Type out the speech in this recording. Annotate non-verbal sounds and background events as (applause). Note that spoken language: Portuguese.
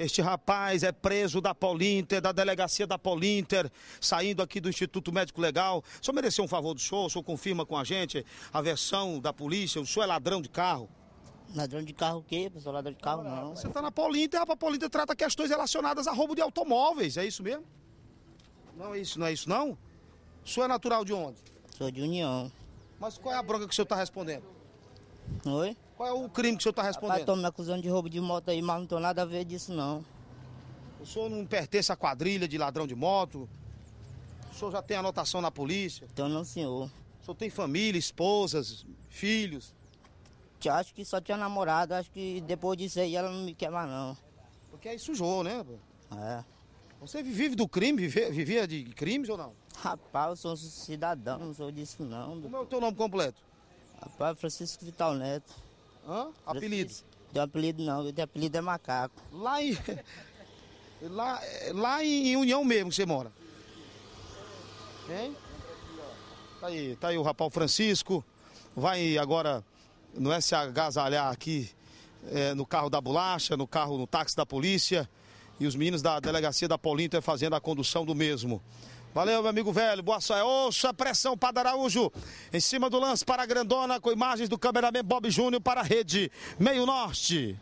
Este rapaz é preso da Polinter, da delegacia da Polinter, saindo aqui do Instituto Médico Legal. O senhor mereceu um favor do senhor? O senhor confirma com a gente a versão da polícia? O senhor é ladrão de carro? Ladrão de carro o quê? Pessoal, ladrão de carro não. Você está na Polinter, a Polinter trata questões relacionadas a roubo de automóveis, é isso mesmo? Não é isso, não é isso não? O senhor é natural de onde? Sou de União. Mas qual é a bronca que o senhor está respondendo? Oi? Qual é o crime que o senhor está respondendo? tô me acusando de roubo de moto aí, mas não tô nada a ver disso não. O senhor não pertence à quadrilha de ladrão de moto? O senhor já tem anotação na polícia? Então não, senhor. O senhor tem família, esposas, filhos? Eu Acho que só tinha namorado, acho que depois disso aí ela não me quer mais não. Porque aí sujou, né? É. Você vive do crime, vive- vivia de crimes ou não? Rapaz, eu sou um cidadão, não sou disso não. Como é o teu nome completo? Rapaz, Francisco Vital Neto. Hã? Apelido? Tem apelido não, tenho apelido é macaco. Lá em. (laughs) Lá, lá em União mesmo que você mora. Hein? Tá aí, tá aí o rapaz Francisco. Vai agora, não é se agasalhar aqui é, no carro da bolacha, no carro, no táxi da polícia. E os meninos da delegacia da Polinter fazendo a condução do mesmo. Valeu, meu amigo velho. Boa sorte. Ouça, pressão para Araújo. Em cima do lance para a Grandona, com imagens do cameraman Bob Júnior para a rede Meio Norte.